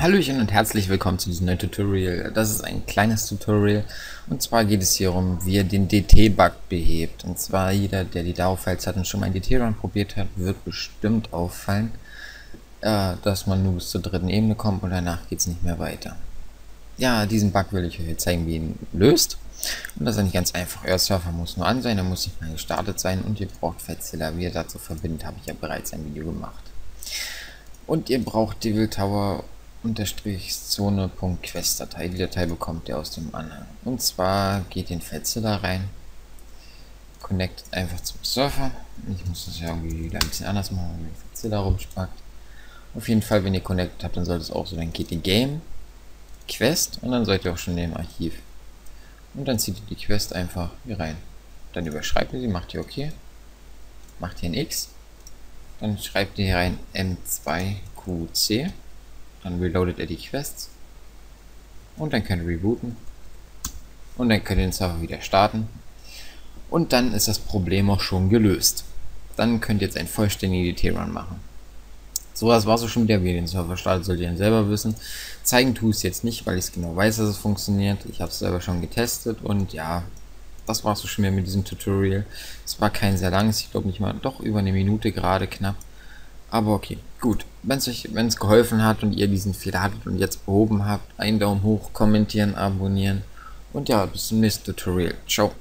Hallöchen und herzlich willkommen zu diesem neuen Tutorial. Das ist ein kleines Tutorial und zwar geht es hier um, wie ihr den DT-Bug behebt. Und zwar jeder, der die DAO-Files hat und schon mal ein DT-Run probiert hat, wird bestimmt auffallen, äh, dass man nur bis zur dritten Ebene kommt und danach geht es nicht mehr weiter. Ja, diesen Bug will ich euch jetzt zeigen, wie ihn löst. Und das ist eigentlich ganz einfach. Euer Surfer muss nur an sein, er muss nicht mehr gestartet sein und ihr braucht Fettzähler. Wie ihr dazu verbindet, habe ich ja bereits ein Video gemacht. Und ihr braucht Devil Tower Zone.quest-Datei. Die Datei bekommt ihr aus dem Anhang. Und zwar geht den da rein, connectet einfach zum Surfer. Ich muss das ja irgendwie wieder ein bisschen anders machen, wenn ihr da rumspackt. Auf jeden Fall, wenn ihr connected habt, dann sollte es auch so, dann geht ihr Game, Quest und dann seid ihr auch schon im Archiv. Und dann zieht ihr die Quest einfach hier rein. Dann überschreibt ihr sie, macht ihr OK, macht hier ein X dann schreibt ihr hier rein M2QC. Dann reloadet er die Quests. Und dann könnt ihr rebooten. Und dann könnt ihr den Server wieder starten. Und dann ist das Problem auch schon gelöst. Dann könnt ihr jetzt einen vollständigen DT-Run machen. So, das war so schon wieder, wie ihr den Server startet, sollt ihr dann selber wissen. Zeigen tue ich es jetzt nicht, weil ich es genau weiß, dass es funktioniert. Ich habe es selber schon getestet und ja, das war es so schon wieder mit diesem Tutorial. Es war kein sehr langes, ich glaube nicht mal, doch über eine Minute gerade knapp. Aber okay, gut. Wenn es euch, wenn geholfen hat und ihr diesen Fehler hattet und jetzt behoben habt, einen Daumen hoch, kommentieren, abonnieren. Und ja, bis zum nächsten Tutorial. Ciao.